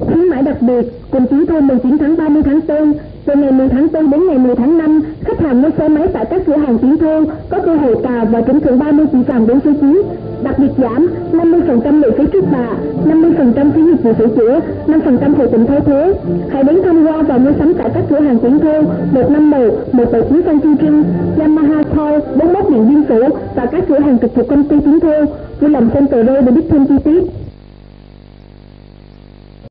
Khuyến mãi đặc biệt cùng chiến thu 19 tháng 30 tháng 4 từ ngày 10 tháng 4 đến ngày 10 tháng 5, khách hàng mua xe máy tại các cửa hàng tiến thu có cơ hội cào và trúng thưởng 30 chỉ vàng đến số 9. Đặc biệt giảm 50% lệ phí trước bạ, 50% phí dịch vụ sửa chữa, 5% phụ tùng thay thế. Hãy đến tham quan và mua sắm tại các cửa hàng tiến thu 151, 179 Phan Chu Trinh, Yamaha Toy, 41 Điện Biên Phủ và các cửa hàng trực thuộc công ty tiến thu. Vui lòng xem tờ rơi để biết thêm chi tiết.